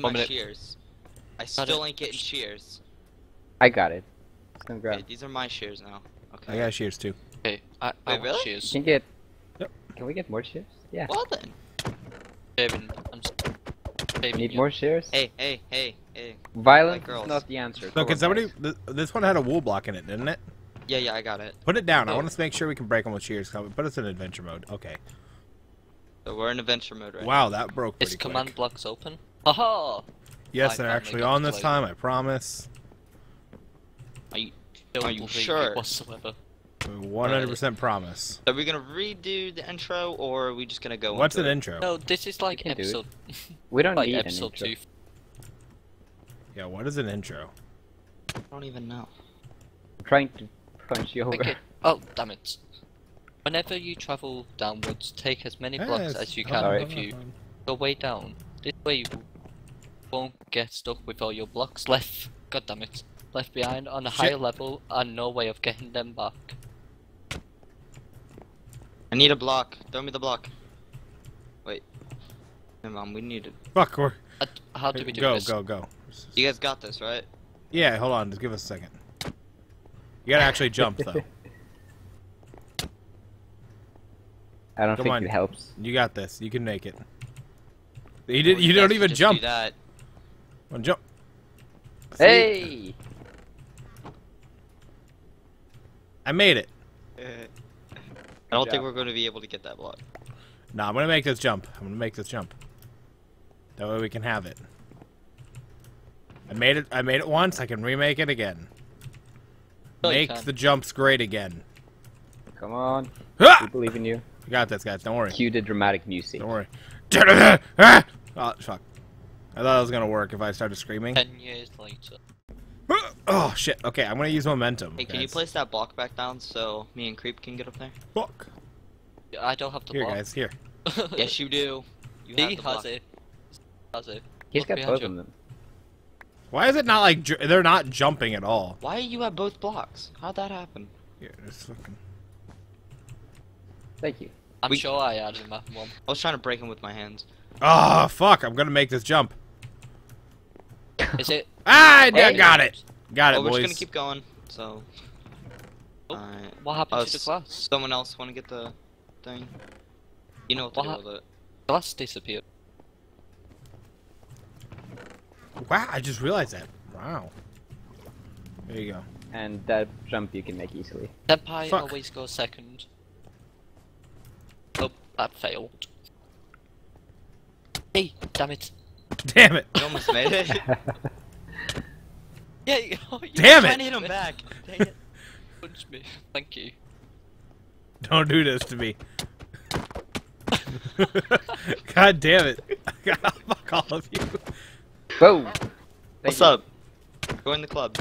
One my minute. shears. I Got still it. ain't getting shears. I got it. It's gonna. Okay, these are my shears now. Okay. I got shears too. Okay, I, I Wait, want really? shears. Can get. Yep. Can we get more shares? Yeah. Well then. Saving, I'm s- Need you. more shares? Hey, hey, hey, hey. Violence like girls. not the answer. So can somebody? Th this one had a wool block in it, didn't it? Yeah, yeah, I got it. Put it down. I Oh. want us to make sure we can break them with shears. Come- Put us in adventure mode. Okay. So we're in adventure mode right Wow, that broke Is pretty command blocks open? Haha! Yes, they're actually on this play. time. I promise. Are you? Are you sure? Whatsoever. 100% promise. Are we gonna redo the intro or are we just gonna go? What's an into it? intro? No, this is like can do episode, We don't like need an episode intro. two. Yeah, what is an intro? I don't even know. I'm trying to punch you over. Think it- Oh, damn it. Whenever you travel downwards, take as many blocks Yes. as you Oh, can Alright. with you. Go way down. This way you won't get stuck with all your blocks left. God damn it. Left behind on a Shit. higher level and no way of getting them back. I need a block. Throw me the block. Wait. Hey, mom, we need it. Fuck, we're... Uh, How do we do go, this? go, go. Go. You guys got this, right? Yeah, hold on. Just give us a second. You gotta actually jump, though. I don't Come think on. it helps. You got this. You can make it. You, did, Or you guys don't even jump. Do that. Well, jump. See? Hey! I made it. I don't think we're going to be able to get that block. No, I'm gonna make this jump. I'm gonna make this jump. That way we can have it. I made it. I made it once. I can remake it again. No, Make the jumps great again. Come on. Ah! We believe in you. You got this, guys. Don't worry. Cue the dramatic music. Don't worry. Ah! Oh, fuck. I thought it was gonna work if I started screaming. Ten years later. Oh shit. Okay, I'm gonna use momentum. Hey, can you place that block back down so me and Creep can get up there? Fuck. I don't have the Here, block. guys. Here. yes, you do. You he has block. it. Has it. He's Look got behind both you. of them. Why is it not like ju- they're not jumping at all? Why are you have both blocks? How'd that happen? Yeah, just fucking. Thank you. I'm We- sure I added that one. I was trying to break him with my hands. Oh fuck! I'm gonna make this jump. Is it? Ah, I Hey. got it. Got it, Well, we're just gonna keep going. So, Oh, Alright. What happened Uh, to the glass? someone else want to get the thing? You know what to What do with it. Glass disappeared. Wow, I just realized that. Wow. There you go. And that jump you can make easily. Senpai Fuck. always goes second. Oh, that failed. Hey, damn it. Damn it. You almost made it. Yeah, you, oh, you Damn Trying it. to hit him back. Dang it. Punch me. Thank you. Don't do this to me. God damn it. I'll fuck all of you. Whoa! What's you. up? Join the club.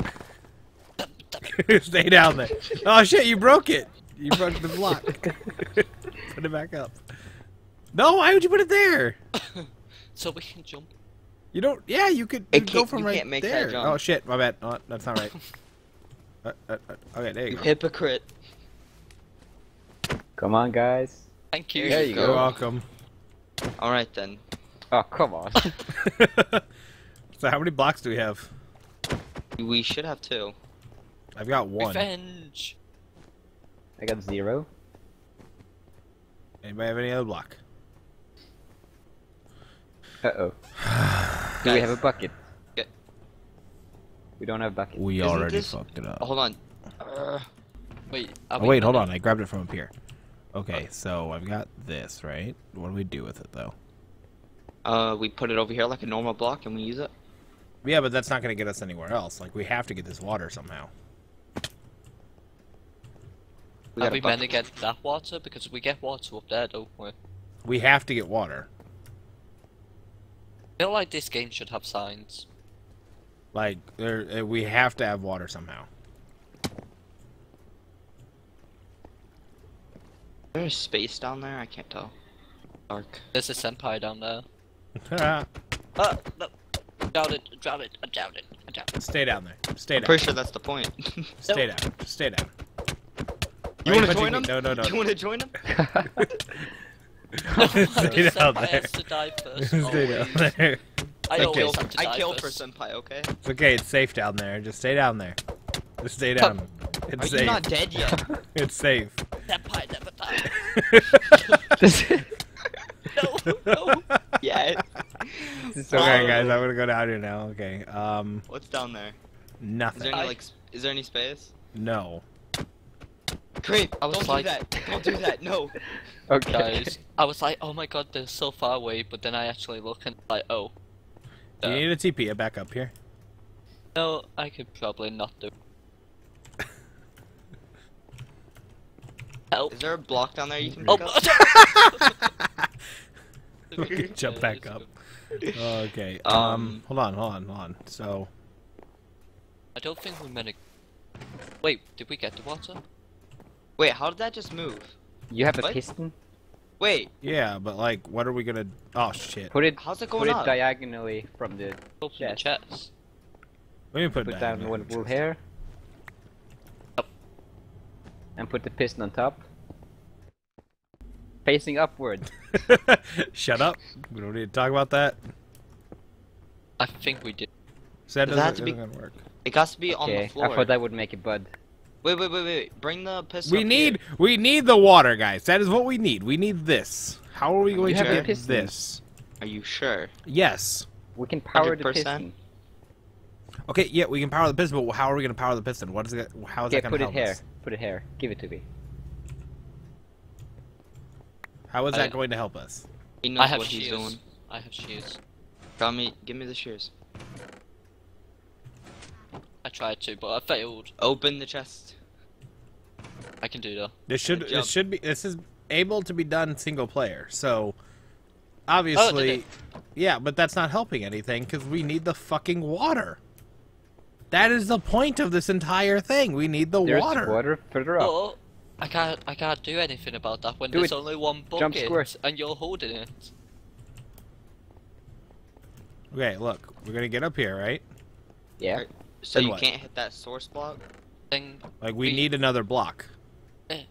Damn, damn it. Stay down there. Oh shit, you broke it. You broke the block. put it back up. No, why would you put it there? So we can jump. You don't. Yeah, you could It you go from you right can't make that there. jump. Oh shit, my bad. Oh, that's not right. uh, uh, uh, okay, there you You go. hypocrite. Come on, guys. Thank you. There you You're welcome. Alright then. Oh, come on. so how many blocks do we have? We should have two. I've got one. Revenge. I got zero. Anybody have any other block? Uh oh. Do we have a bucket? Yeah. We don't have a bucket. We Isn't already this- fucked it up. Oh, hold on. Uh, Wait. are Oh we wait, hold on. I grabbed it from up here. Okay, so I've got this, right? What do we do with it though? uh, we put it over here like a normal block and we use it. Yeah, but that's not going to get us anywhere else. Like we have to get this water somehow. We Are we meant to get that water? Because we get water up there, don't we? We have to get water. I feel like this game should have signs. Like there, uh, we have to have water somehow. There's space down there? I can't tell. Dark. There's a senpai down there. Ah, Ah, no. Drown it, drown it, I drown it, I drown it. Stay down there. Stay I'm down. pretty sure that's the point. Stay down. Stay down. you want to join me? him? No, no, no. You want to join him? No, Stay down there. has to die first. Stay down there. I okay. always killed, have to I die killed for first. senpai, okay? It's okay. It's safe down there. Just stay down there. Just stay down. It's Are safe. you not dead yet? It's safe. Senpai never died. No, no. yeah. It's okay, Oh. guys, I'm gonna go down here now. Okay. Um, What's down there? nothing. Is there any like? Is there any space? No. Creep! I was Don't like- do that! Don't do that! No! Okay. Guys, I was like, oh my god, they're so far away, but then I actually look and like, oh. Do you Uh, need a TP it back up here? No, I could probably not do. Help! Is there a block down there you can Oh, pick up? Jump back up. Okay. Um, Um, hold on, hold on, hold on. So, I don't think we meant to. Wait, did we get the water? Wait, how did that just move? You have a piston? Wait, yeah, but like, what are we gonna? Oh shit. Put it how's it going put going it up? diagonally from the Open Chest. the chest. Let me put, put down in one there. wool here. Up. And put the piston on top. Facing upward. Shut up. We don't need to talk about that. I think we did. So that Does doesn't, that to be- isn't gonna work. It has to be on the floor. I thought that would make it bud. Wait, wait, wait, wait. Bring the piston We up need, here. we need the water, guys. That is what we need. We need this. How are we going You to have a get piston. this? Are you sure? Yes. We can power the 100%? piston. Okay, yeah, we can power the piston, but how are we going to power the piston? What is it? How is Okay, that going put to it help here. us? Put it here. Give it to me. How is I- that going to help us? He knows I have what he's doing. I have shears. Got me. Give me the shears. I tried to, but I failed. Open the chest. I can do that. This should Good this job. should be this is able to be done single player. So Oh, obviously, yeah, but that's not helping anything because we need the fucking water. That is the point of this entire thing. We need the There's water. water further up. But I can't. I can't do anything about that when Do there's it. only one Jump bucket and you're holding it. Okay, look, we're gonna get up here, right? Yeah. Alright. So you what? can't hit that source block. Thing. Like we We- need another block. Eh.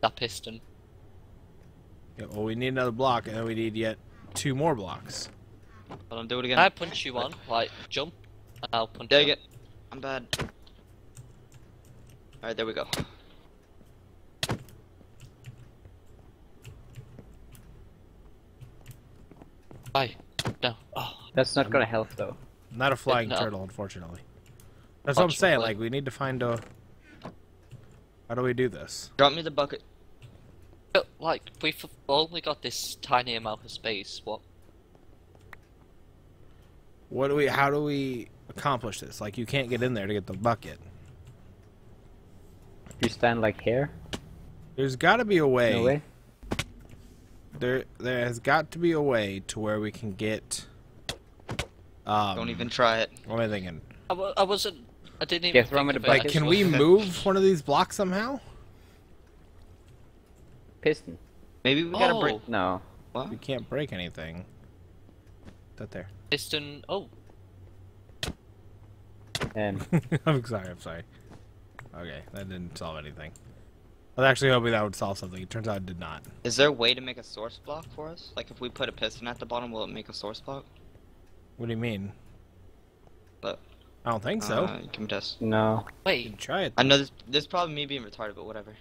That piston. Yeah, well, we need another block, and then we need yet two more blocks. Hold on, do it again. I punch you on? Like jump, and I'll punch Dig you. it. I'm bad. Alright, there we go. Bye. No. Oh. That's not gonna help though. Not a flying no. turtle, unfortunately. That's what I'm saying. Like we need to find a. How do we do this? Drop me the bucket. But, Like we've only got this tiny amount of space. What? What do we? How do we accomplish this? Like you can't get in there to get the bucket. You stand like here. There's got to be a way. No way. There, there has got to be a way to where we can get. Um, Don't even try it. What am I thinking? I, wasn't. I didn't even. Yeah, throw 'em think in of the it, Like, can we move one of these blocks somehow? Piston. Maybe we gotta break. Oh, No. What? We can't break anything. That there. piston. Oh, Um. I'm sorry. I'm sorry. Okay, that didn't solve anything. I was actually hoping that would solve something. It turns out it did not. Is there a way to make a source block for us? Like if we put a piston at the bottom, will it make a source block? What do you mean? But I don't think so. Uh, can test? No. You wait. can try it. I know this. This is probably me being retarded, but whatever.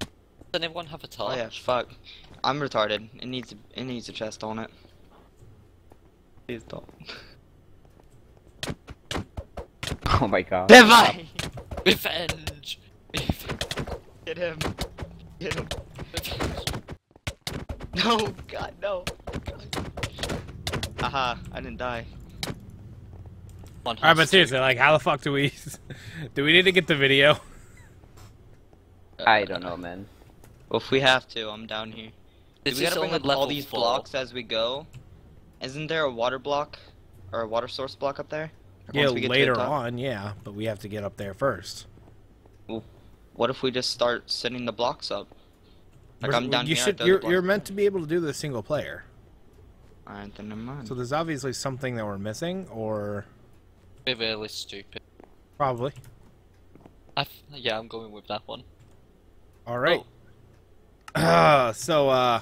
Does anyone have a Oh yeah, fuck. I'm retarded. It needs. A, it needs a chest on it. Please don't. Oh my god. Levi! Revenge. Get him. Get him. Revenge. No, God, no. God. Aha, I didn't die. All right, but seriously, like, how the fuck do we? do we need to get the video? I don't know, man. Well, if we have to, I'm down here. This Do we gotta bring up all these four. blocks as we go? Isn't there a water block? Or a water source block up there? Yeah, Once we get to the later on, yeah, but we have to get up there first. What if we just start setting the blocks up? Like We're- I'm down you here. Should. You're, you're meant to be able to do this single player. Alright, then never mind. So there's obviously something that we're missing, or We're really stupid. probably. I f- yeah, I'm going with that one. All right. Uh, so, uh,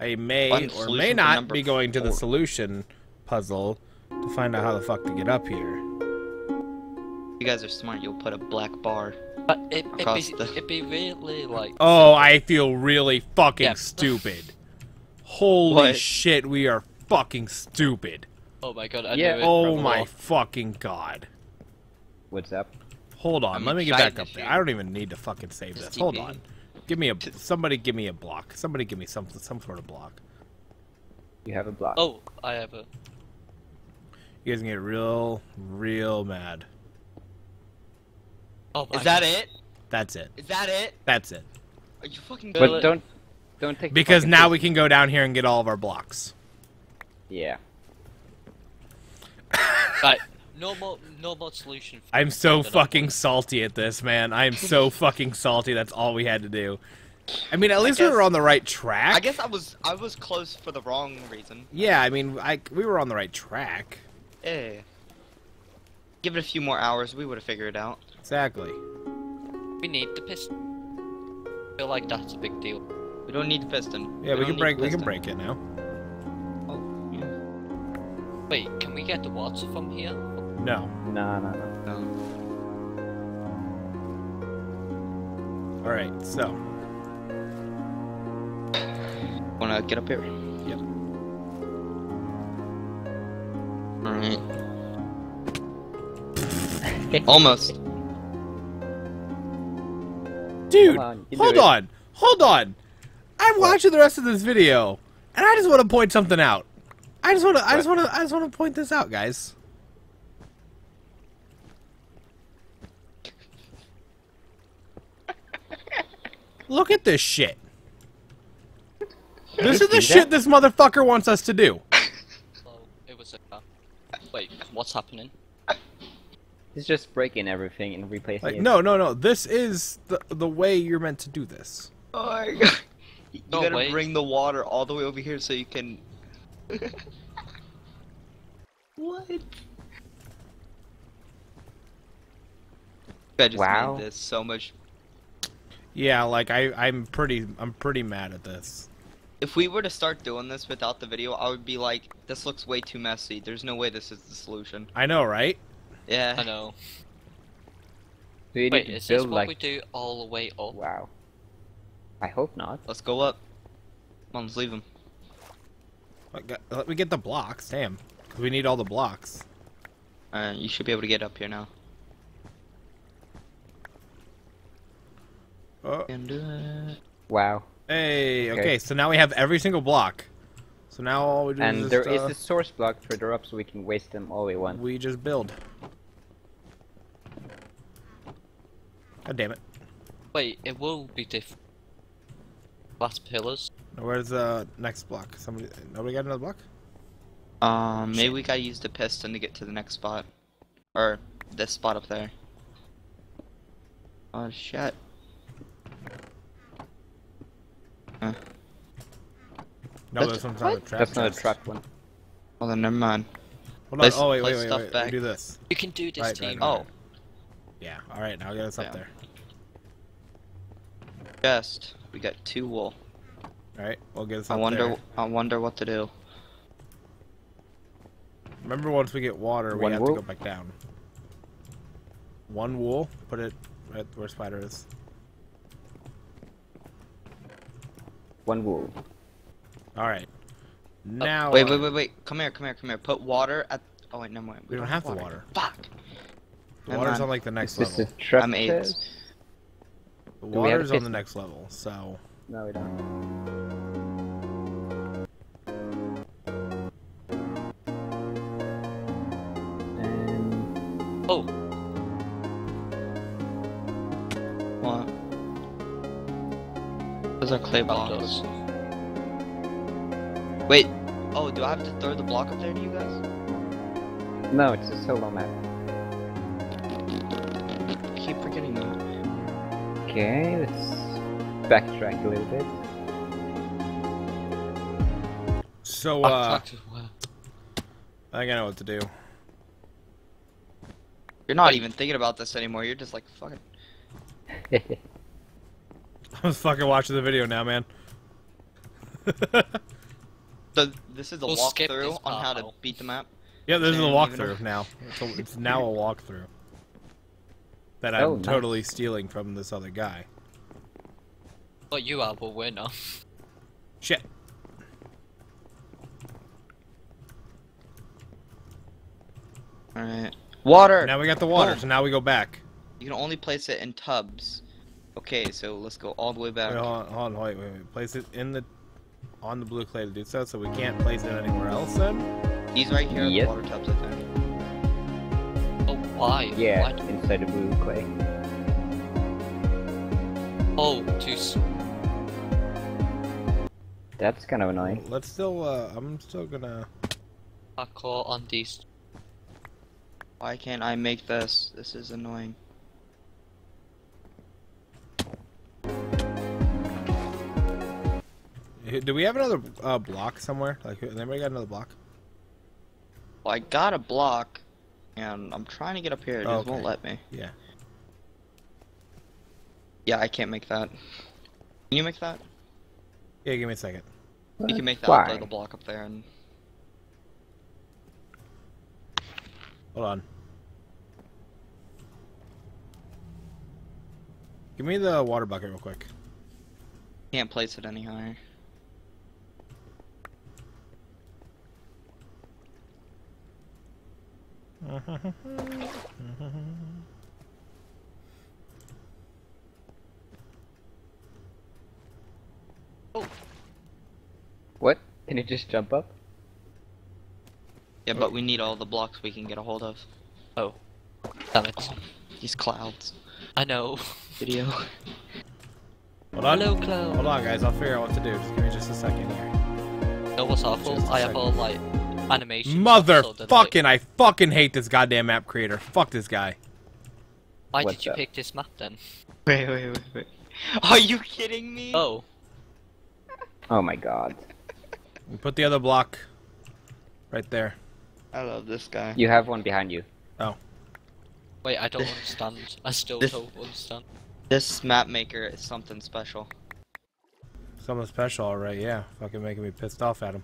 I may One or may not be going to the solution puzzle to find out how the fuck to get up here. You guys are smart. You'll put a black bar. But it, it'd, be, the- it'd be really like. Oh, I feel really fucking Yeah. stupid. Holy What? shit, we are fucking stupid. Oh my god, I Yeah. knew it. Oh my Law. fucking god. What's up? Hold on, I'm let me get back up to there. I don't even need to fucking save Just this. Hold TP. on. Give me a somebody give me a block. Somebody give me some some sort of block. You have a block. Oh, I have a. You guys can get real real mad. Oh my Is that god. it? That's it. Is that it? That's it. Are you fucking But- but don't don't take Because now we can go down here and get all of our blocks. Yeah. Right. No more, no more solution. for I'm so fucking going- salty at this, man. I'm so fucking salty. That's all we had to do. I mean, at least we were on the right track. I guess I was I was close for the wrong reason. Yeah, I mean, I we were on the right track. Eh. Give it a few more hours, we would have figured it out. Exactly. We need the piston. I feel like that's a big deal. We don't need the piston. Yeah, we, don't can break. the We can break it now. Oh, yeah. Wait, can we get the water from here? No. No, no, no. No. All right. So. Wanna get up here? Yep. Alright. Almost. Dude, on, hold it. on, hold on. I'm watching the rest of this video, and I just want to point something out. I just want to, I just want to, I just want to point this out, guys. Look at this shit. This is the See shit this motherfucker wants us to do. It was a. Wait, what's happening? It's just breaking everything and replacing Like, it. no, no, no. This is the the way you're meant to do this. Oh my god. You No, gotta wait. bring the water all the way over here so you can. what? I just Wow. made this so much. Yeah, like I, I'm pretty, I'm pretty mad at this. If we were to start doing this without the video, I would be like, this looks way too messy. There's no way this is the solution. I know, right? Yeah. I know. Do you Wait, need is to this build what like? we do all the way up? Wow. I hope not. Let's go up. Come on, let's leave him. Let me get the blocks, damn. 'Cause we need all the blocks. Alright, you should be able to get up here now. Oh, Can do it. Wow. hey, okay. Okay. so now we have every single block. So now all we do And is there just, is uh, a source block further up, so we can waste them all we want. we just build. God damn it. Wait, it will be different. Glass pillars. Where's the next block? Somebody, nobody got another block? Um, maybe we gotta use the piston to get to the next spot. Or this spot up there. Oh shit. Huh. No, That's- this one's not what? trap. That's not a chest. trap one. Well then never mind. Hold on. Place- oh wait, wait, place wait, stuff wait. We back. do this. You can do this, Right, team. right, right. Oh, Yeah. All right. Now get us Yeah. up there. chest. We got two wool. All right. We'll get us I up wonder. there. I wonder what to do. Remember, once we get water, we One have to go back down. One wool. Put it right where spider is. One wool. All right. Now. Wait, uh, wait, wait, wait. Come here, come here, come here. Put water at. Oh wait, no more. We don't have the water. Fuck. The Never water's mind. on like the next Is this level. a trap I'm eight. Chest? The we have a water's on the next level, so No, we don't. And Oh, What? Those are clay about blocks. Wait. Oh, do I have to throw the block up there to you guys? no, it's a solo map. Okay, let's backtrack a little bit. so uh, Backtrack to where? I think I know what to do. You're not even thinking about this anymore. You're just like fucking. I was fucking watching the video now, man. The, this is a We'll walkthrough on how to beat the map. yeah, this is a walkthrough now. It's, a, it's now a walkthrough. That oh, I'm Oh, nice. totally stealing from this other guy. But you are, but we're not. Shit. Alright. Water! Now we got the water, Boom. so now we go back. You can only place it in tubs. Okay, so let's go all the way back. Wait, hold on, hold on, wait, wait, wait. Place it in the on the blue clay to do so, so we can't place it anywhere else then? These right here are Yep. the water tubs, I think. Why? Yeah, Why? inside the blue clay. Oh, too. s- That's kind of annoying. Let's still, uh, I'm still gonna... Hardcore on these. Why can't I make this? This is annoying. Do we have another uh, block somewhere? Like, has anybody got another block? Well, I got a block, and I'm trying to get up here. It just won't let me. Yeah. Yeah, I can't make that. Can you make that? Yeah, give me a second. You can make that Why? little block up there, and Hold on. Give me the water bucket real quick. can't place it any higher. Oh. What? Can you just jump up? Yeah, but we need all the blocks we can get a hold of. Oh. Damn it. These clouds. I know. Video. Hold on. Hello, Cloud. Hold on, guys. I'll figure out what to do. Just give me just a second here. know what's awful? Just a I have second. all like animation. Motherfucking! I fucking hate this goddamn map creator. Fuck this guy. Why What's did you up? pick this map then? Wait, wait, wait, wait. Are you kidding me? Oh, Oh my god. We put the other block right there. I love this guy. You have one behind you. Oh. Wait, I don't understand. I still This- don't understand. This map maker is something special. Something special, alright? Yeah. Fucking making me pissed off at him.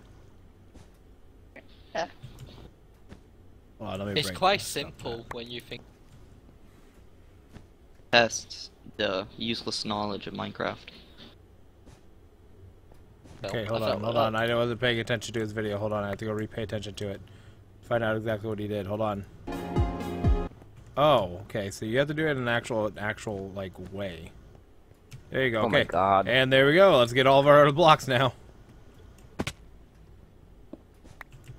Yeah. Hold let me It's break quite this up. simple when you think. Tests the useless knowledge of Minecraft. Okay, hold on, hold on. I wasn't paying attention to his video. Hold on, I have to go repay attention to it. Find out exactly what he did. Hold on. Oh, okay. So you have to do it in an actual, actual like way. There you go. Oh my okay. god. And there we go. Let's get all of our blocks now.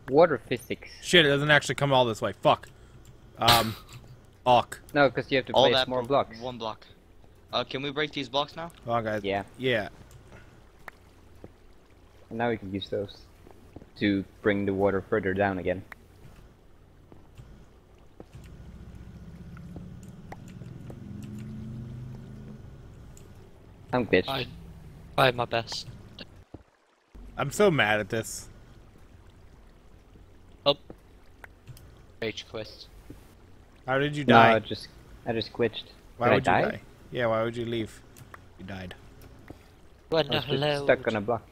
Water physics. Shit, it doesn't actually come all this way. Fuck. Um, awk. No, because you have to All place that more blocks. One block. Uh, can we break these blocks now? Oh, guys. Yeah, Yeah. and now we can use those to bring the water further down again. I'm bitch. I tried my best. I'm so mad at this. Rage quit. How did you No, die? I just, I just quitched. Why Did I would you die? die? Yeah, why would you leave? You died. Well, I no, was just hello. stuck on a block.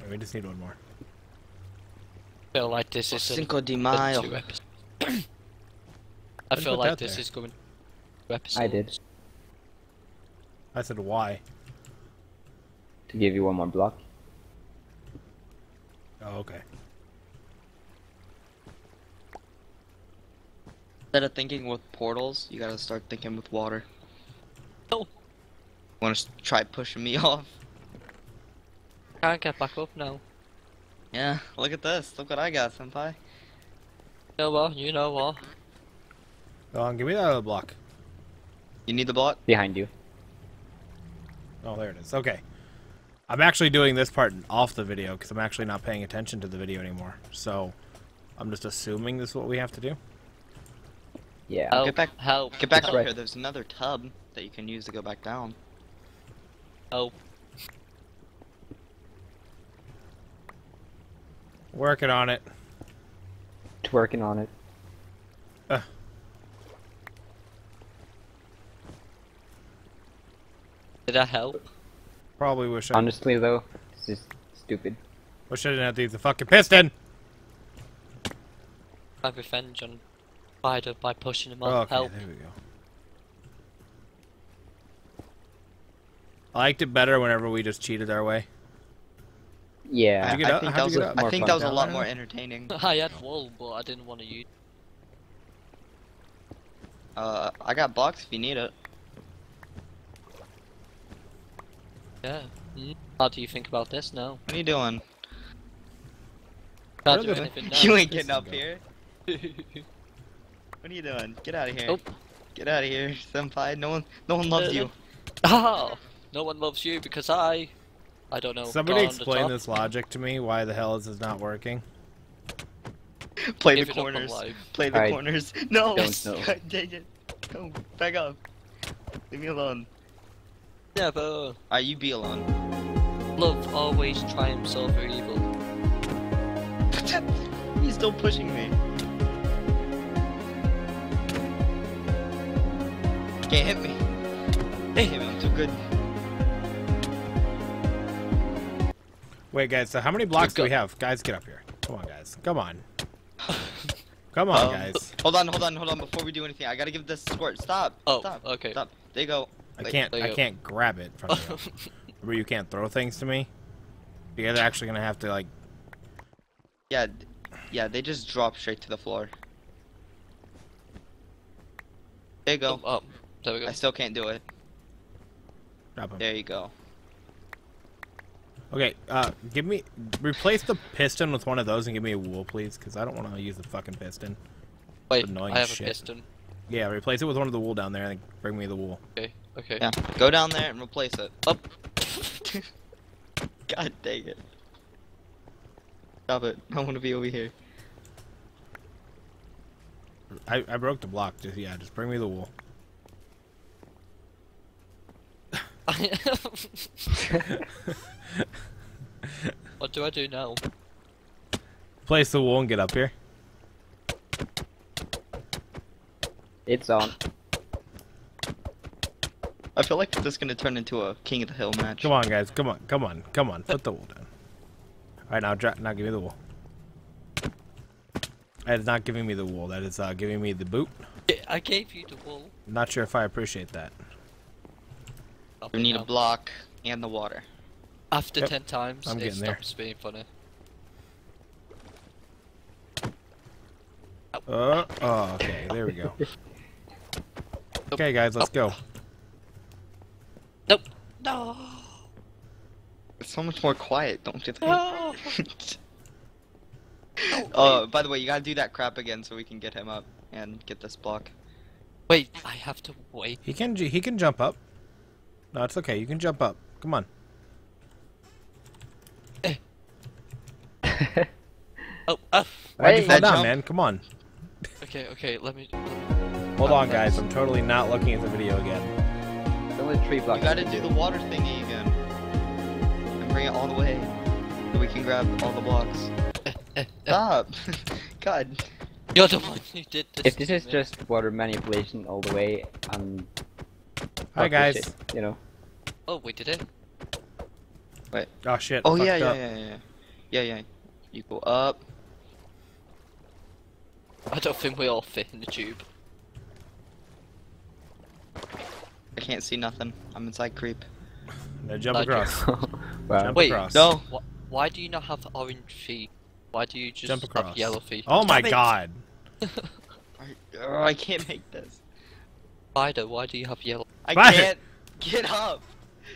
Wait, we just need one more. I feel like this is a, Cinco de Mayo. two episodes. I Why'd feel put like that this there? is going two episodes. I did. I said why. To give you one more block. Oh, okay. Instead of thinking with portals, you gotta start thinking with water. Oh. Want to try pushing me off? Can't get back up now. Yeah, look at this. Look what I got, senpai. You know what? You know what? Hold on, give me that other block. You need the block? Behind you. Oh, there it is. Okay. I'm actually doing this part off the video because I'm actually not paying attention to the video anymore. So, I'm just assuming this is what we have to do. Yeah. Help! get back- Help! Get back That's up right. here. There's another tub that you can use to go back down. Help! Working on it. It's working on it. Did I help? Probably wish I Honestly, though, this is stupid. wish I didn't have to use the fucking piston. My revenge on Spider by pushing him on. okay, Help. there we go. I liked it better whenever we just cheated our way. Yeah. I, get I up? think that was you a, get up? I More think that was a lot more entertaining. I had wool, but I didn't want to use. Uh, I got blocks if you need it. Yeah. Hmm? How do you think about this now? What are you doing? Can't do anything now. you ain't getting up here. What are you doing? Get out of here. Oh. Get out of here, senpai. No one, no one loves you. oh, no one loves you because I, I don't know. Somebody got on the explain this logic to me. Why the hell is this not working? Play Give the it up on corners. Play the I corners. No. don't know. God dang it. No, back up. Leave me alone. Never. Are you be alone? Love always triumphs over evil. He's still pushing me. Can't hit me. Can't hit me. I'm too good. Wait, guys. So how many blocks do we have? Guys, get up here. Come on, guys. Come on. Come on, Um, guys. Hold on, hold on, hold on. Before we do anything, I gotta give this squirt. Stop. Oh, Stop. okay. Stop. There you go. I Wait, can't. I go. can't grab it from you. Remember, you can't throw things to me. You guys are actually gonna have to like. Yeah, yeah. They just drop straight to the floor. There you go. Oh, oh, there we go. I still can't do it. Drop 'em. There you go. Okay. Uh, give me. Replace the piston with one of those and give me a wool, please, because I don't want to use the fucking piston. Wait, annoying I have shit. a piston. Yeah, replace it with one of the wool down there and bring me the wool. Okay, okay. Yeah. Go down there and replace it. Up. God dang it. Stop it. I want to be over here. I, I broke the block. Just yeah, just bring me the wool. what do I do now? Place the wool and get up here. It's on. I feel like this is gonna turn into a King of the Hill match. Come on, guys. Come on. Come on. Come on. Put the wool down. All right, now drop. Now give me the wool. That is not giving me the wool. That is uh, giving me the boot. I gave you the wool. Not sure if I appreciate that. Stop We it need a block and the water. After Yep, ten times, I'm it getting there. stops being funny. Uh, oh, okay. There we go. Okay, guys, let's go. Nope. No. It's so much more quiet, don't you think? No. Oh, by the way, you gotta do that crap again so we can get him up and get this block. Wait, I have to wait. He can. He can jump up. No, it's okay. You can jump up. Come on. Oh, uh, Why'd you fall That down, jump- man? Come on. okay, okay. Let me. Hold on, guys. I'm totally not looking at the video again. It's only three blocks. You gotta do the water thingy again. And bring it all the way. So we can grab all the blocks. Stop! God. You're the one who did this. If this is me. just water manipulation all the way, um. Hi, guys. shit, you know. Oh, we did it. Wait. Oh shit. Oh fucked yeah, yeah, yeah, yeah. Yeah, yeah. You go up. I don't think we all fit in the tube. I can't see nothing. I'm inside creep. Now jump Like- across. wow. Jump Wait, across. No. Wh- why do you not have orange feet? Why do you just Jump have across. yellow feet? Oh my god. I, oh, I can't make this. Spider, why do you have yellow? I Fire. can't get up.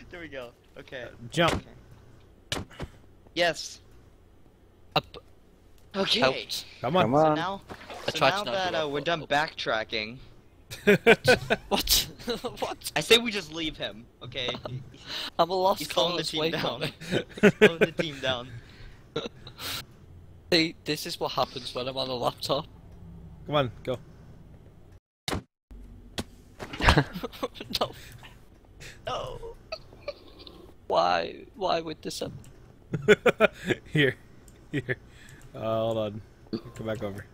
There we go. Okay. Jump. Yes. Up. Okay. Helped. Come Come on. So on. now, I so tried now to that uh, that, we're but- done backtracking, What? what? I say we just leave him. Okay. I'm a lost He's slowing the team down. on Slow the team down. See, this is what happens when I'm on a laptop. Come on. Go. no. No. Why? Why would this happen? here. Here. Uh, hold on. Come back over.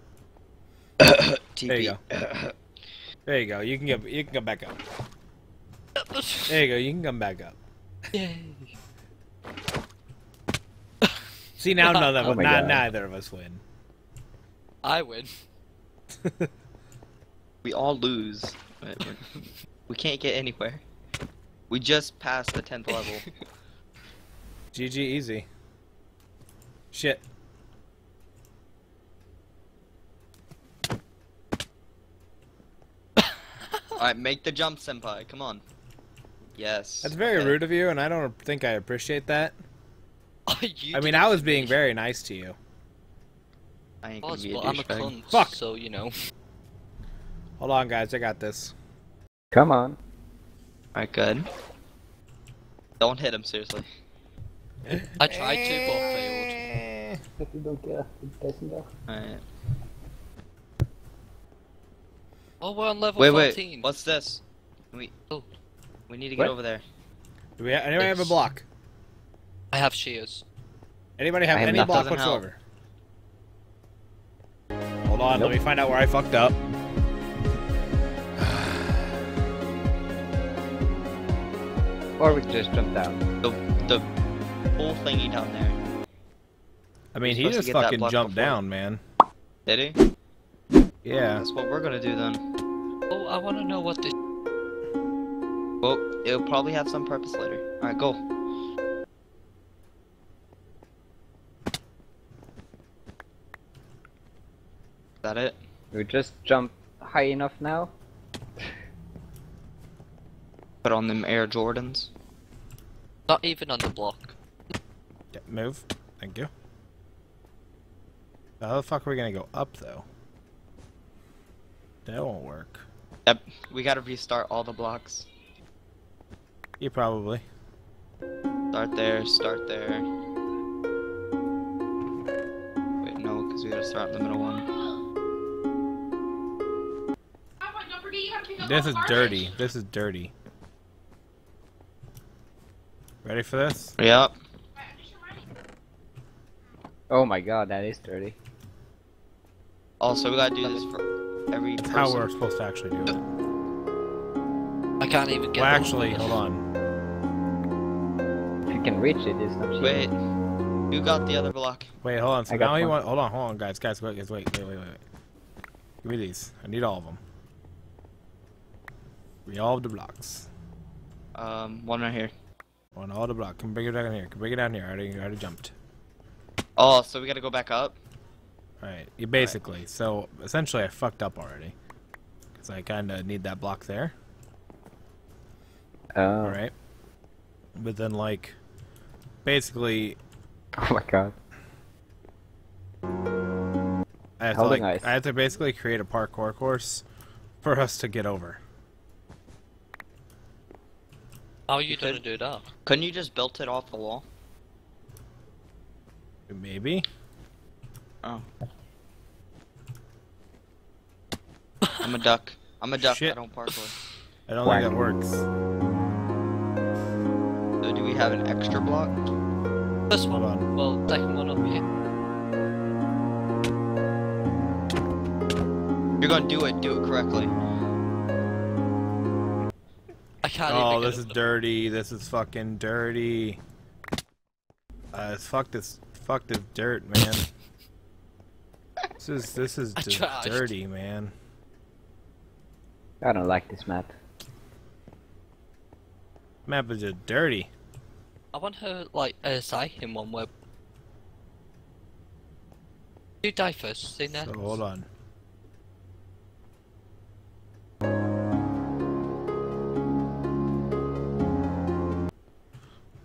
There you TP. There you go. You can get. You can come back up. There you go. You can come back up. Yay. See now, none of Oh my not God. neither of us win. I win. We all lose. But we- We can't get anywhere. We just passed the 10th level. GG easy. Shit. Alright, make the jump, Senpai. Come on. Yes. That's very okay. rude of you, and I don't think I appreciate that. You I mean, I was being very nice to you. I ain't gonna Was, be a but I'm a douchebag. cunt. Fuck. So you know. Hold on, guys, I got this. Come on. Alright, good. Don't hit him, seriously. I tried to, but failed. Alright. Oh, we're on level Wait, 14. wait. What's this? We. Oh. We need to get What? over there. Do we anybody have a block? I have shears. Anybody have have any nothing. block Doesn't help. Hold on, Nope. let me find out where I fucked up. Or we could just jump down. The the whole thingy down there. I mean, he supposed to just fucking jumped before. down, man. Did he? Yeah. That's what we're gonna do then. Oh, I want to know what this. Well, it'll probably have some purpose later. Alright, go. Is that it? We just jump high enough now. Put on them Air Jordans. Not even on the block. Yeah, Move. Thank you. How the fuck are we gonna go up, though? That won't work. Yep. We gotta restart all the blocks. You probably. Start there, start there. Wait, no, because we gotta start in the middle one. This is dirty. This is dirty. Ready for this? Yep. Oh my god, that is dirty. Also, we gotta do this for every That's person. how we're supposed to actually do it. I can't even get Well, one. actually, hold on. If you can reach it, it's not cheating. Wait. You got the other block. Wait, hold on. So I got now you one. want? Hold on, hold on, guys, guys, wait, guys, wait, wait, wait, wait. Give me these. I need all of them. We all have the blocks. Um, one right here. Want all the block. Can bring it down here. Can bring it down here. I already, I already jumped. Oh, so we gotta go back up? All right. You basically. So essentially, I fucked up already. Cause I kind of need that block there. Oh. All right. But then, like, basically, oh my god. I have to like, ice. I have to basically create a parkour course for us to get over. How are you could- gonna do that? Couldn't you just built it off the wall? Maybe. Oh. I'm a duck. I'm a duck. Shit. I don't parkour. I don't think that works. So do we have an extra block? This one. on. Well, second one up here. You're gonna do it. Do it correctly. I can't Oh, even this is up the- dirty. This is fucking dirty. Uh, fuck this. Fuck this dirt, man. This is this is I just tried. dirty, man. I don't like this map. Map is just dirty. I want her like a in one where. You die first, see that? So hold on.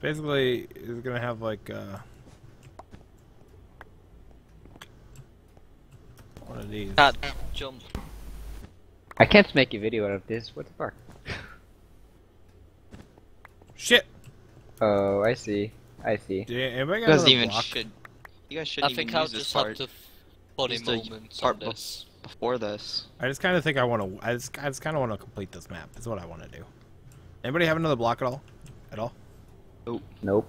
Basically, it's gonna have like uh one of these. Can't jump. I can't make a video out of this. What the fuck? Shit. Oh, I see. I see. Did anybody You got guys another even block? should. You guys I shouldn't think even I'll use this just have part to funny Just the moments part on bef- this. before this. I just kind of think I want to. I just, I just kind of want to complete this map. Is what I want to do. Anybody have another block at all? At all? Nope. Nope.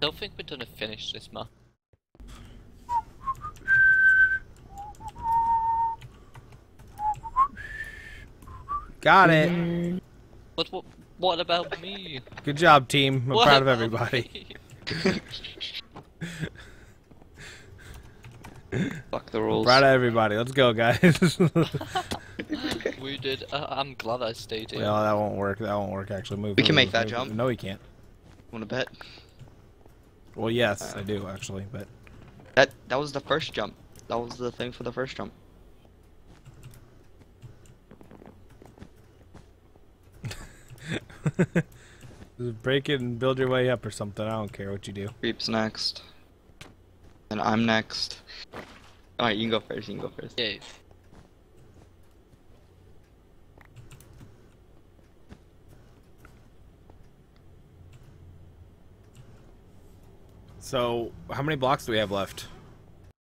Don't think we're gonna finish this map. Got it. But what? What about me? Good job, team. I'm What proud of everybody. Fuck the rules. Proud of everybody. Let's go, guys. we did. Uh, I'm glad I stayed here. no, that won't work. That won't work. Actually, move. We can move, make that move. jump. No, we can't. Wanna bet? Well, yes, Uh, I do actually, but That that was the first jump. That was the thing for the first jump. Break it and build your way up or something. I don't care what you do. Creep's next. And I'm next. Alright, you can go first, you can go first. Yeah. So, how many blocks do we have left?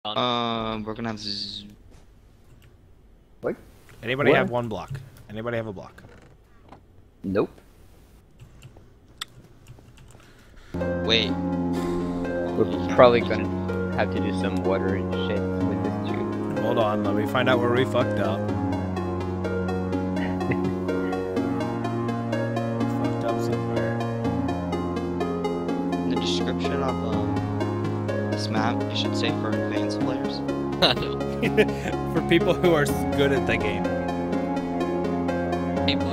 Um, we're gonna have z- Anybody What? have one block? Anybody have a block? Nope. Wait. We're probably gonna have to do some water and shit with this tube. Hold on, let me find out where we fucked up. This you should say for advanced players. I know. For people who are good at the game. People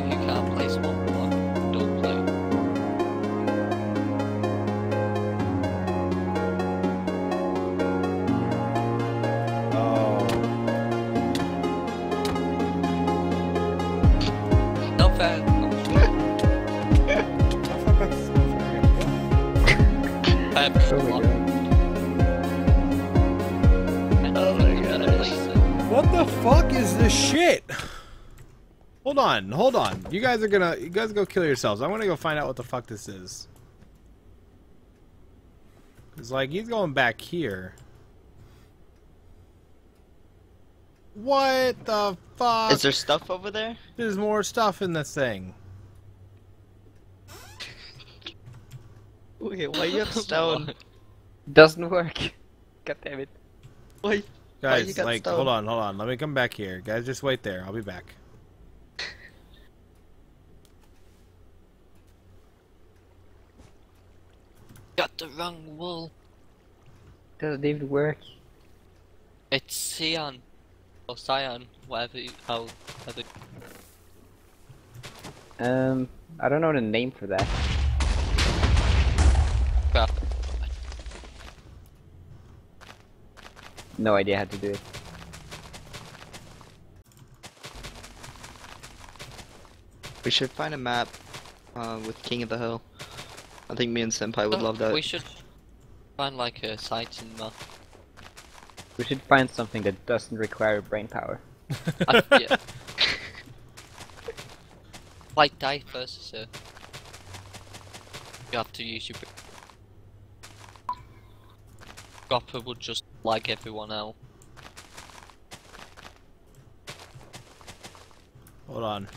on, hold on. You guys are gonna, you guys go kill yourselves. I'm gonna go find out what the fuck this is. Cause like he's going back here. What the fuck? Is there stuff over there? There's more stuff in this thing. Wait, why you have stone? Doesn't work. God damn it. Why? Why Guys, got like, stone? hold on, hold on. Let me come back here. Guys, just wait there. I'll be back. The wrong wool. Doesn't even work. It's cyan. Or cyan, whatever you, how, whatever. Um, I don't know the name for that. Crap. No idea how to do it. We should find a map uh, with King of the Hill. I think me and Senpai would Oh, love that. We should find like a sighting map. Uh, we should find something that doesn't require brain power. I, yeah. like die first, so you have to use your. br- Gopper would just like everyone else. Hold on.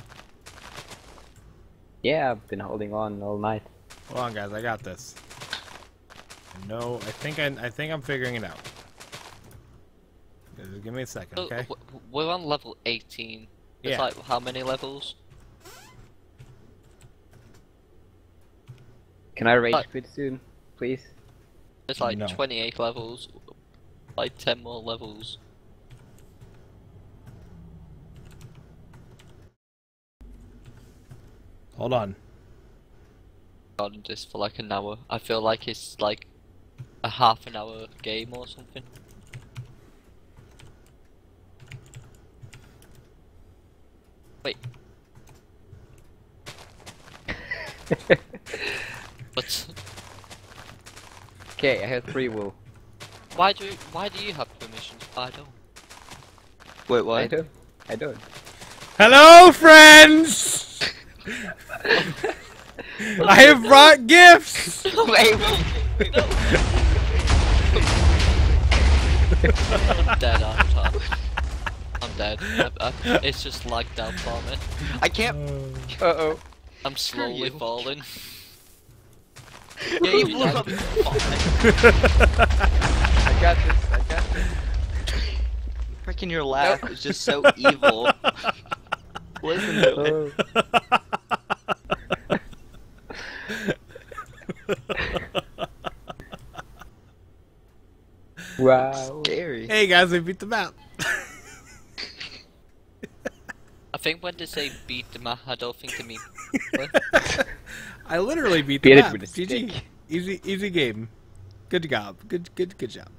Yeah, I've been holding on all night. Hold on, guys. I got this. No, I think I, I think I'm figuring it out. Just give me a second, oh, okay? w- w- We're on level 18. It's Yeah. like how many levels? Can I rage But- quit soon, please? It's like No. 28 levels. Like 10 more levels. Hold on. On this for like an hour. I feel like it's like a half an hour game or something. Wait, but Okay, I have three wool. why do why do you have permissions? I don't. Wait, I don't. I don't. Hello, friends! I have brought gifts! wait, wait, wait, No. I'm dead, I'm top. I'm dead. I, I, it's just lagged out for me. I can't. Uh oh. I'm slowly you. falling. Yeah, you blew up. I got this. I got this. Freaking your laugh is just so evil. Listen to it. Oh. Wow. Scary. Hey guys, we beat the map. I think when they say beat the map, I don't think they mean. I literally beat Beat the map. GG. Easy, easy game. Good job. Good, good, good job.